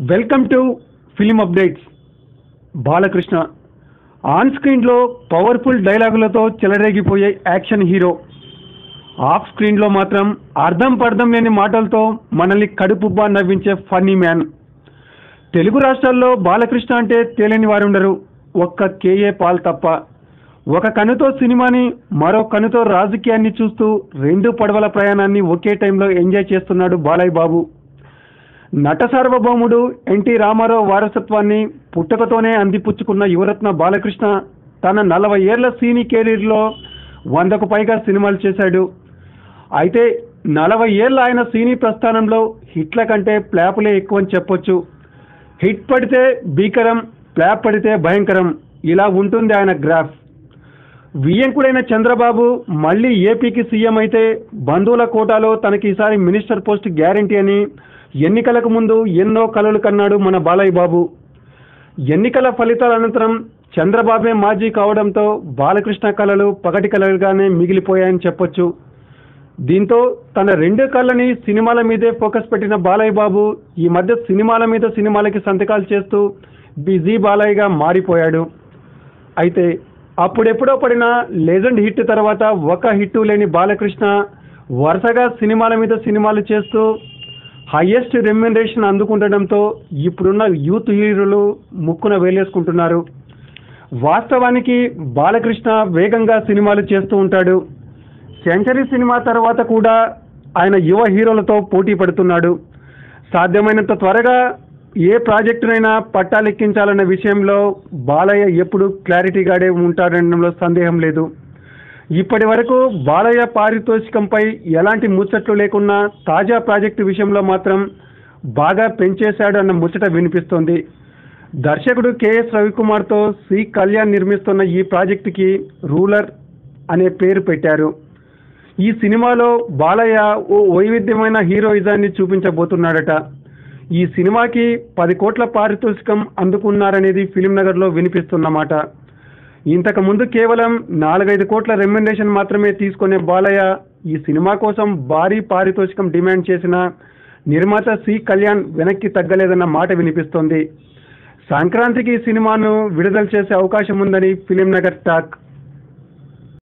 Welcome to film updates. Balakrishna. On స్క్రీన్లో powerful డైలాగులతో చెలరేగిపోయే యాక్షన్ హీరో. ఆఫ్ స్క్రీన్లో మాత్రం అర్థం పర్థం లేని మాటలతో మనల్ని కడుపుబ్బా నవ్వించే ఫన్నీ మ్యాన్. తెలుగు రాష్ట్రాల్లో బాలకృష్ణ అంటే తేలేని వారుండరు. ఒక్క కేఏ పాల్ తప్ప. ఒక కనుతో సినిమాని మరో కనుతో రాజకీయాన్ని చూస్తూ రెండు పడవల ప్రయాణాన్ని ఒకే టైంలో ఎంజాయ్ చేస్తున్నాడు బాలయ్య బాబు. నట సార్వభౌముడు ఎన్టీ రామారావు వారసత్వాన్ని పుట్టకతోనే అందిపుచ్చుకున్న యువరత్న బాలకృష్ణ తన నలభై ఏళ్ళ సీని కెరీర్లో వందకు పైగా సినిమాలు చేశాడు. అయితే నలభై ఏళ్ళ ఆయన సినీ ప్రస్థానంలో హిట్ల కంటే ప్లాపులే ఎక్కువ అని చెప్పొచ్చు. హిట్ పడితే భీకరం ప్లాప్ పడితే భయంకరం ఇలా ఉంటుంది ఆయన గ్రాఫ్. వియంకుడైన చంద్రబాబు మళ్ళీ ఏపీకి సీఎం అయితే బంధువుల కోటాలో తనకి ఈసారి మినిస్టర్ పోస్ట్ గ్యారంటీ అని ఎన్నికలకు ముందు ఎన్నో కలలు కన్నాడు మన బాలయ్య బాబు. ఎన్నికల ఫలితాల అనంతరం చంద్రబాబే మాజీ కావడంతో బాలకృష్ణ కళలు పగటి కళలుగానే మిగిలిపోయాయని చెప్పొచ్చు. దీంతో తన రెండు కళ్ళని సినిమాల మీదే ఫోకస్ పెట్టిన బాలయ్య బాబు ఈ మధ్య సినిమాల మీద సినిమాలకి సంతకాలు చేస్తూ బిజీ బాలయ్యగా మారిపోయాడు. అయితే అప్పుడెప్పుడో పడిన లెజెండ్ హిట్ తర్వాత ఒక హిట్టు లేని బాలకృష్ణ వరుసగా సినిమాల మీద సినిమాలు చేస్తూ హయ్యెస్ట్ రెమ్యునరేషన్ అందుకుండడంతో ఇప్పుడున్న యూత్ హీరోలు ముక్కున వేలేసుకుంటున్నారు. వాస్తవానికి బాలకృష్ణ వేగంగా సినిమాలు చేస్తూ ఉంటాడు. సెంచరీ సినిమా తర్వాత కూడా ఆయన యువ హీరోలతో పోటీ పడుతున్నాడు. సాధ్యమైనంత త్వరగా ఏ ప్రాజెక్టునైనా పట్టాలెక్కించాలన్న విషయంలో బాలయ్య ఎప్పుడు క్లారిటీగాడే ఉంటాడనడంలో సందేహం లేదు. ఇప్పటి వరకు బాలయ్య పారితోషికంపై ఎలాంటి ముచ్చట్లు లేకున్నా తాజా ప్రాజెక్టు విషయంలో మాత్రం బాగా పెంచేశాడు అన్న ముచ్చట వినిపిస్తోంది. దర్శకుడు కెఎస్ రవికుమార్తో సి కళ్యాణ్ నిర్మిస్తున్న ఈ ప్రాజెక్టుకి రూలర్ అనే పేరు పెట్టారు. ఈ సినిమాలో బాలయ్య ఓ వైవిధ్యమైన హీరోయిజాన్ని చూపించబోతున్నాడట. ఈ సినిమాకి పది కోట్ల పారితోషికం అందుకున్నారనేది ఫిలిం నగర్లో వినిపిస్తున్నమాట. ఇంతకు ముందు కేవలం నాలుగైదు కోట్ల రెమ్యునరేషన్ మాత్రమే తీసుకునే బాలయ్య ఈ సినిమా కోసం భారీ పారితోషికం డిమాండ్ చేసిన నిర్మాత సి కళ్యాణ్ వెనక్కి తగ్గలేదన్న మాట వినిపిస్తోంది. సంక్రాంతికి ఈ సినిమాను విడుదల చేసే అవకాశం ఉందని ఫిలిం నగర్ టాక్